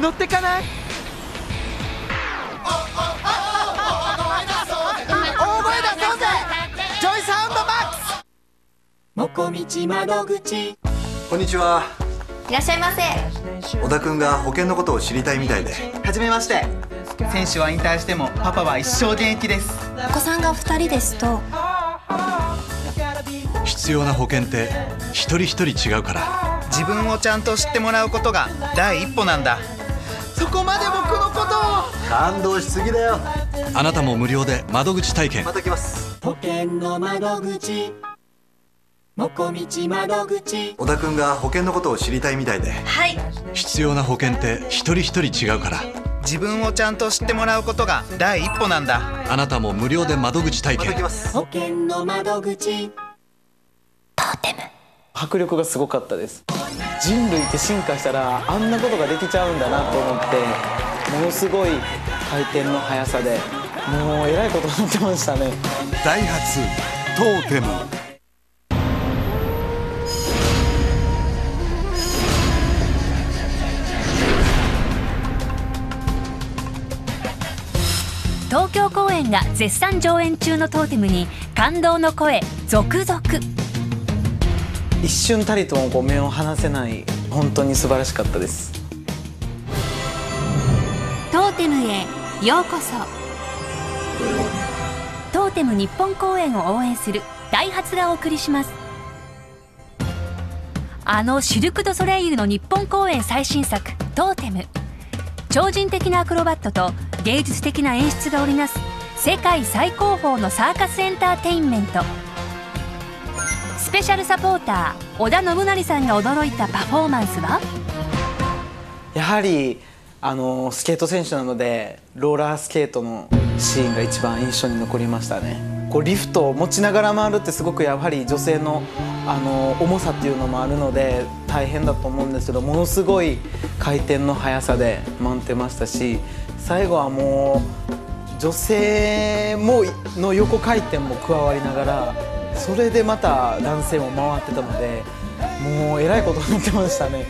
乗ってかない？大声出そうぜ。ジョイサウンドマックス。ほけんの窓口。こんにちは。いらっしゃいませ。小田君が保険のことを知りたいみたいで。はじめまして。選手は引退してもパパは一生現役です。お子さんが2人ですと。必要な保険って一人一人違うから。自分をちゃんと知ってもらうことが第一歩なんだそこまで僕のことを。感動しすぎだよ。あなたも無料で窓口体験。また来ます。保険の窓口。もこみち窓口。小田君が保険のことを知りたいみたいで。はい。必要な保険って一人一人違うから。自分をちゃんと知ってもらうことが第一歩なんだ。あなたも無料で窓口体験。ます。保険の窓口。迫力がすごかったです人類って進化したらあんなことができちゃうんだなと思ってものすごい回転の速さでもうえらいことになってましたね。ダイハツトーテム。東京公演が絶賛上演中のトーテムに感動の声続々一瞬たりともこう目を離せない本当に素晴らしかったです。トーテムへようこそ。トーテム日本公演を応援するダイハツがお送りします。あのシルク・ド・ソレイユの日本公演最新作トーテム。超人的なアクロバットと芸術的な演出が織りなす世界最高峰のサーカスエンターテインメント。スペシャルサポーター織田信成さんが驚いたパフォーマンスは？やはりあのスケート選手なのでローラースケートのシーンが一番印象に残りましたね。こうリフトを持ちながら回るってすごくやはり女性のあの重さっていうのもあるので大変だと思うんですけどものすごい回転の速さで回ってましたし最後はもう女性もの横回転も加わりながらそれでまた男性も回ってたのでもうえらいことになってましたね。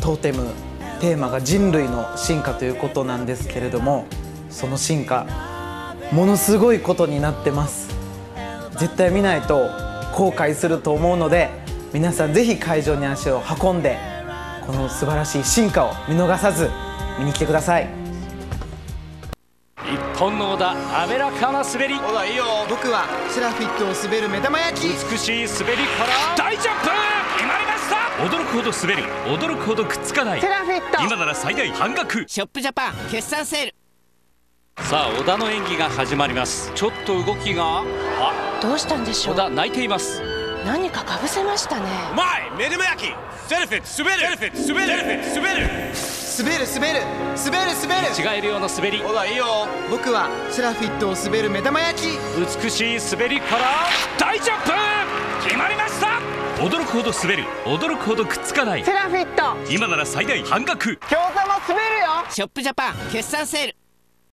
トーテムテーマが人類の進化ということなんですけれどもその進化ものすごいことになってます絶対見ないと後悔すると思うので皆さんぜひ会場に足を運んでこの素晴らしい進化を見逃さず見に来てください本の小田滑らかな滑り。ほらいいよ。僕はシラフィットを滑る目玉焼き。美しい滑りから。大ジャンプ！決まりました！驚くほど滑る。驚くほどくっつかない。セラフィット。今なら最大半額。ショップジャパン決算セール。さあ小田の演技が始まります。ちょっと動きが。あ。どうしたんでしょう？小田泣いています。何かかぶせましたね。前目玉焼き！セルフィット滑る！セルフィット滑る！セルフィット滑る滑る滑る。滑る滑る。違えるような滑り。ほらいいよ。僕はシラフィットを滑る目玉焼き。美しい滑りから大ジャンプ!決まりました!驚くほど滑る驚くほどくっつかない。セラフィット。今なら最大半額。餃子も滑るよ。ショップジャパン決算セール